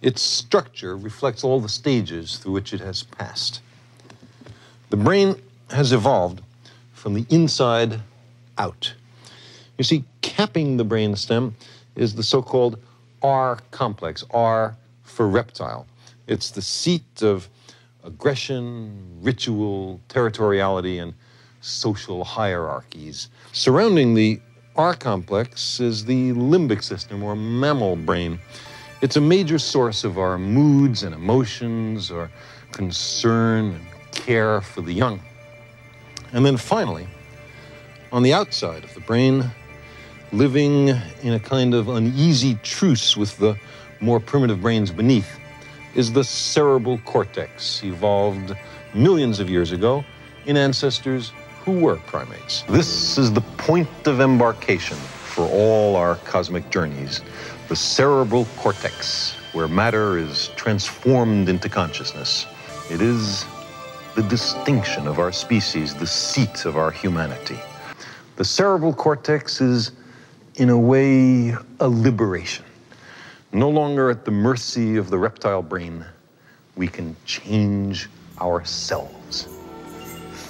Its structure reflects all the stages through which it has passed. The brain has evolved from the inside out. You see, capping the brainstem is the so called R complex, R for reptile. It's the seat of aggression, ritual, territoriality, and social hierarchies. Surrounding the R complex is the limbic system or mammal brain. It's a major source of our moods and emotions, our concern and care for the young. And then finally, on the outside of the brain, living in a kind of uneasy truce with the more primitive brains beneath, is the cerebral cortex, evolved millions of years ago in ancestors who were primates. This is the point of embarkation for all our cosmic journeys the cerebral cortex, where matter is transformed into consciousness. It is the distinction of our species, the seat of our humanity. The cerebral cortex is, in a way, a liberation. No longer at the mercy of the reptile brain, we can change ourselves.